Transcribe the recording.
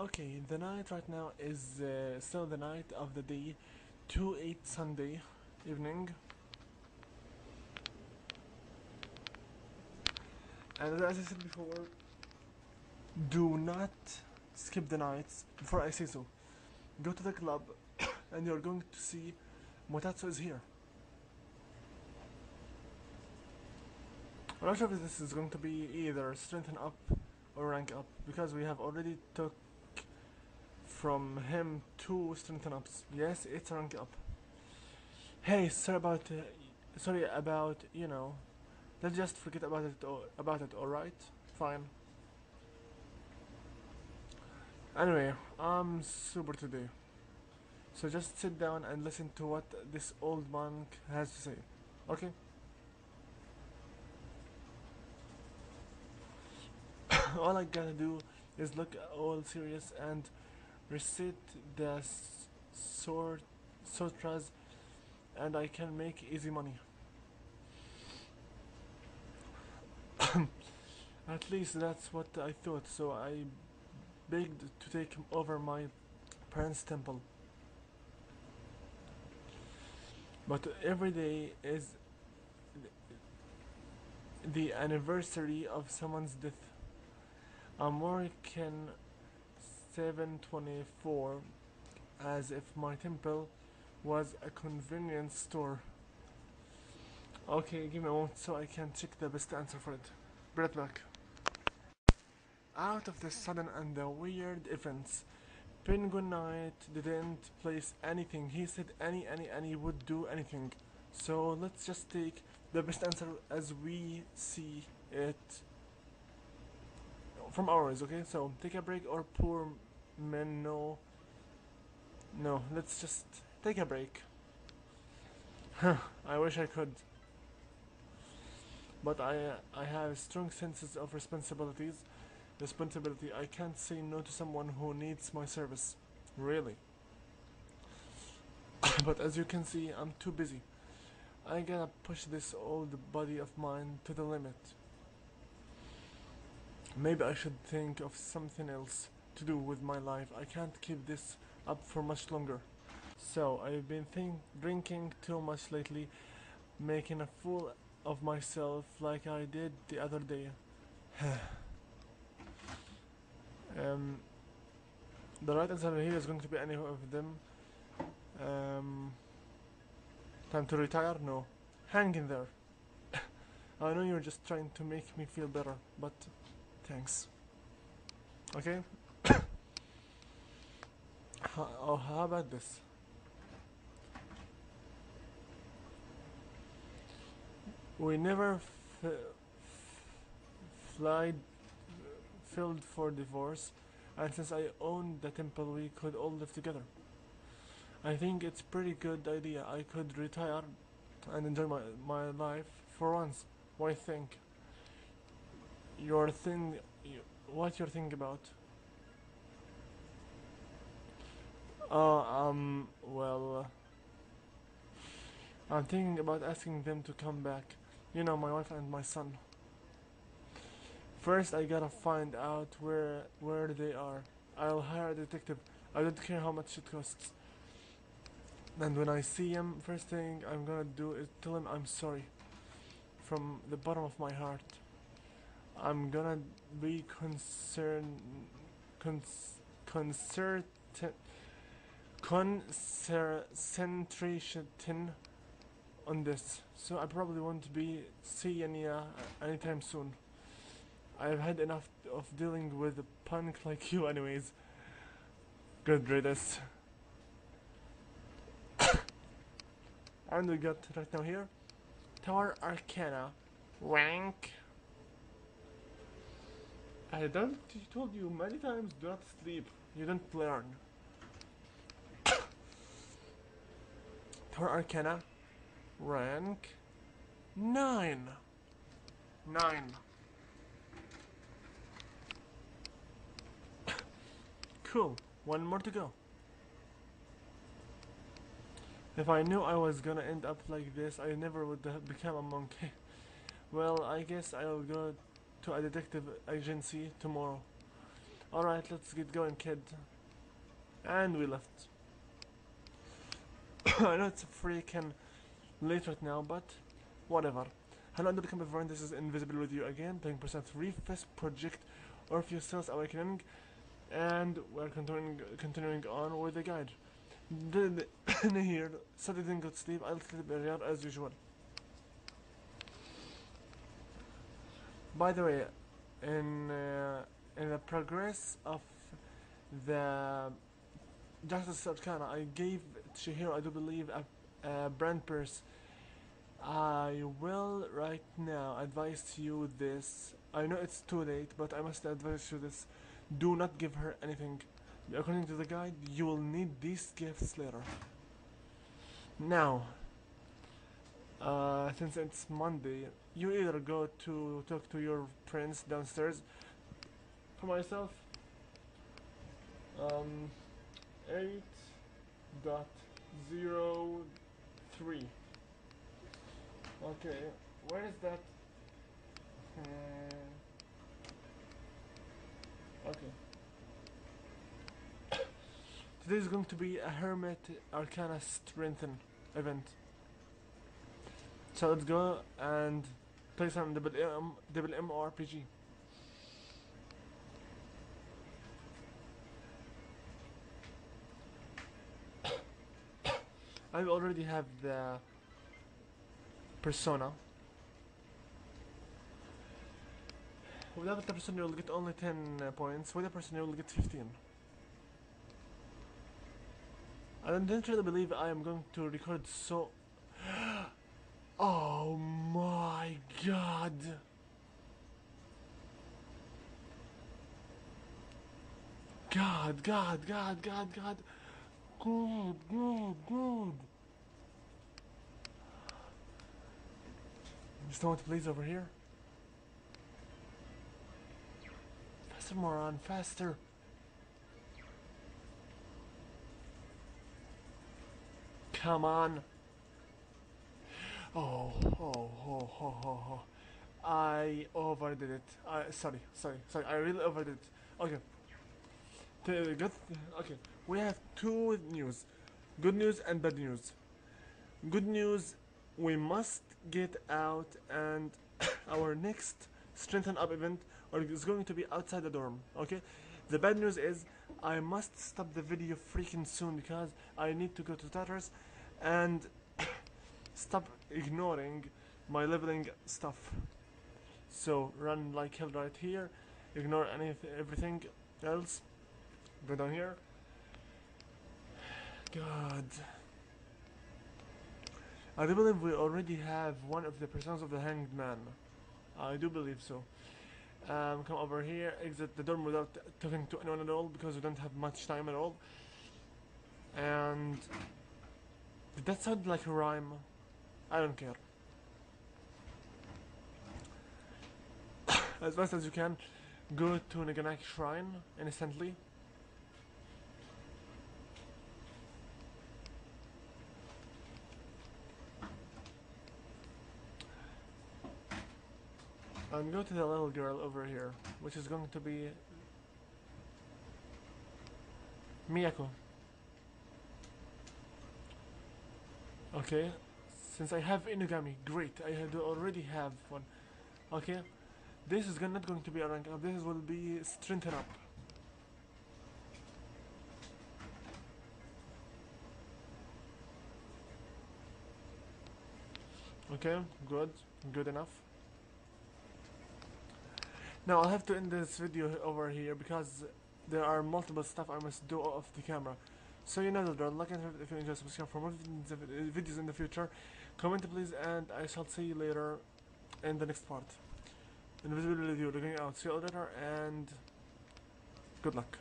Okay, the night right now is uh, still the night of the day 2 8 Sunday evening. And as I said before, do not skip the nights before I say so. Go to the club and you're going to see Mutatsu is here. I'm not sure if this is going to be either strengthen up or rank up because we have already took from him two strengthen ups. Yes, it's rank up. Hey, sorry about uh, sorry about you know. Let's just forget about it. About it. All right, fine. Anyway, I'm super today. So just sit down and listen to what this old monk has to say. Okay? all I gotta do is look all serious and recite the sutras and I can make easy money. At least that's what I thought, so I begged to take over my parents' temple. But every day is the anniversary of someone's death. I'm working 724 as if my temple was a convenience store. Okay, give me a moment so I can check the best answer for it. Right back. Out of the sudden and the weird events, Penguin Knight didn't place anything. He said any, any, any would do anything. So let's just take the best answer as we see it from ours, okay? So take a break or poor men no no, let's just take a break. Huh, I wish I could. But I I have strong senses of responsibilities. Responsibility. I can't say no to someone who needs my service. Really. but as you can see, I'm too busy. I gotta push this old body of mine to the limit. Maybe I should think of something else to do with my life. I can't keep this up for much longer. So, I've been think- drinking too much lately, making a fool of myself like I did the other day. um, the right answer here is going to be any of them. Um, time to retire? No. Hang in there. I know you're just trying to make me feel better, but thanks. Okay? Ho- oh, how about this? We never f- flied, filled for divorce, and since I owned the temple, we could all live together. I think it's pretty good idea. I could retire and enjoy my, my life for once. What think? Your thing, what you're thinking about? Uh, um, well, uh, I'm thinking about asking them to come back. You know, my wife and my son. First, I gotta find out where where they are. I'll hire a detective. I don't care how much it costs. And when I see him, first thing I'm gonna do is tell him I'm sorry. From the bottom of my heart. I'm gonna be concerned, cons, concert, concentration on this. So I probably won't be seeing ya anytime soon. I've had enough of dealing with a punk like you, anyways. Good riddance. and we got right now here Tower Arcana rank. I don't told you many times do not sleep. You don't learn. Tower Arcana rank nine. Nine. cool. One more to go. If I knew I was gonna end up like this, I never would have become a monk. well, I guess I'll go to a detective agency tomorrow. Alright, let's get going, kid. And we left. I know it's freaking late right now, but whatever. Hello, undercover everyone, this is Invisible with you again, playing Percent Refest Project Orpheus Telos Awakening, and we're continuing continuing on with the guide. The, the, here, so didn't go to sleep, I'll sleep earlier as usual. By the way, in uh, in the progress of the Justice Arcana, I gave Chihiro, I do believe, a, a brand purse. I will right now advise you this. I know it's too late, but I must advise you this. Do not give her anything. According to the guide, you will need these gifts later. Now, uh, since it's Monday, you either go to talk to your prince downstairs. For myself, um, eight dot zero three. Okay, where is that? Uh, okay. Today is going to be a Hermit Arcana Strengthen event. So let's go and play some double M, double MMORPG. I already have the persona. Without the persona, you'll get only 10 uh, points. With the persona, you'll get 15. I don't really believe I am going to record so. Oh my god! God, God, God, God, God. Good, good, good. Just don't want to please over here. Faster, moron, faster. Come on. Oh, oh, oh, oh, oh, oh. I overdid it. I sorry, sorry, sorry. I really overdid it. Okay. Good. Okay, we have two news, good news and bad news. Good news, we must get out, and our next strengthen up event is going to be outside the dorm. Okay. The bad news is I must stop the video freaking soon because I need to go to Tartarus and stop ignoring my leveling stuff. So run like hell right here, ignore anything, everything else. Go down here. God. I do believe we already have one of the personas of the hanged man. I do believe so. Um, come over here, exit the dorm without talking to anyone at all because we don't have much time at all. And did that sound like a rhyme? I don't care. as fast as you can, go to Naganaki Shrine instantly. And go to the little girl over here, which is going to be Miyako. Okay, since I have Inugami, great, I already have one. Okay, this is not going to be a rank up, this will be strengthen up. Okay, good, good enough. Now I'll have to end this video over here because there are multiple stuff I must do off the camera. So you know the drill, like and if you enjoy subscribe for more uh, videos in the future. Comment please and I shall see you later in the next part. Invisible review looking out. See you later and good luck.